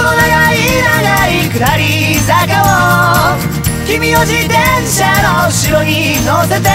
この長い長い下り坂を。君を自転車の後ろに乗せて